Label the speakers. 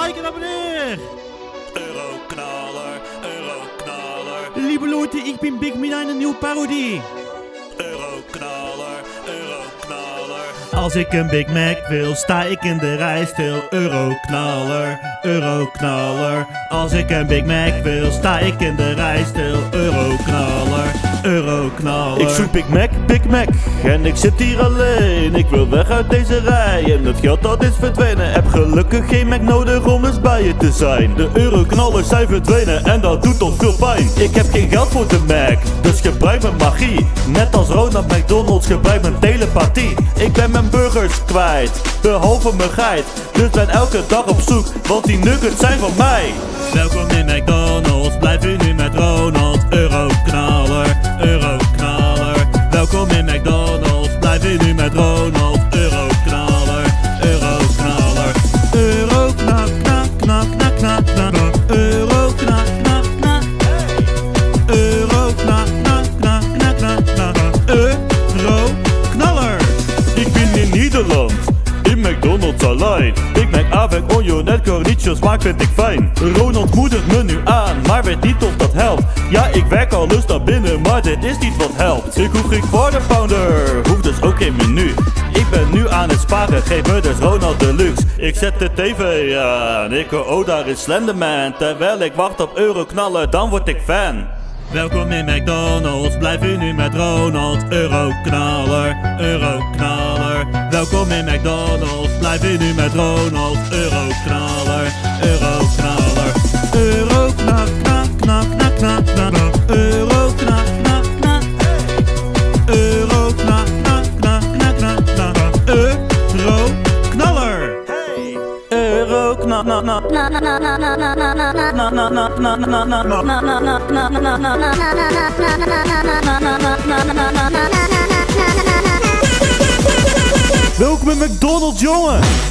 Speaker 1: Maaike naar beneden.
Speaker 2: Euroknaller, Euroknaller.
Speaker 1: Liebe Leute, ik ben Big Mina in een nieuwe parodie. Als ik een Big Mac wil, sta ik in de rij stil. Euroknaller, euroknaller. Als ik een Big Mac wil, sta ik in de rij stil. Euroknaller, euroknaller.
Speaker 2: Ik zoek Big Mac, Big Mac En ik zit hier alleen Ik wil weg uit deze rij En dat geld dat is verdwenen Heb gelukkig geen Mac nodig om eens bij je te zijn De euroknallers zijn verdwenen En dat doet ons veel pijn Ik heb geen geld voor de Mac Dus gebruik mijn magie Net als Ronald McDonald's gebruik mijn telepathie ben mijn burgers kwijt Behalve mijn geit Dus ben elke dag op zoek Want die nuggets zijn van mij
Speaker 1: Welkom in McDonald's, blijf u nu met Ronald. Euroknaller, euroknaller. Welkom in McDonald's, blijf u nu met Ronald.
Speaker 2: McDonald's alleen. Big Mac avec onion net cornichon smaak vind ik fijn. Ronald moedigt me nu aan, maar weet niet of dat helpt. Ja, ik werk al lust naar binnen, maar dit is niet wat helpt. Ik hoef geen quarter pounder, hoef dus ook geen menu. Ik ben nu aan het sparen, geef me dus Ronald Deluxe. Ik zet de tv aan, ik hoor oh daar is Slenderman. Terwijl ik wacht op euroknallen, dan word ik fan.
Speaker 1: Welkom in McDonald's, blijf u nu met Ronald. Euroknaller, euroknaller. Welkom in McDonald's, blijf u nu met Ronald. Euroknaller, euroknaller. Euroknak, knak, knak, knak, knak, knak. Euroknak, knak, knak. Euroknak, knak, knak, knak, knak, knak. Euroknaller.
Speaker 2: Euroknal, na, na, na, na, na, na, na, na, na, na,
Speaker 1: ook met McDonald's, jongen.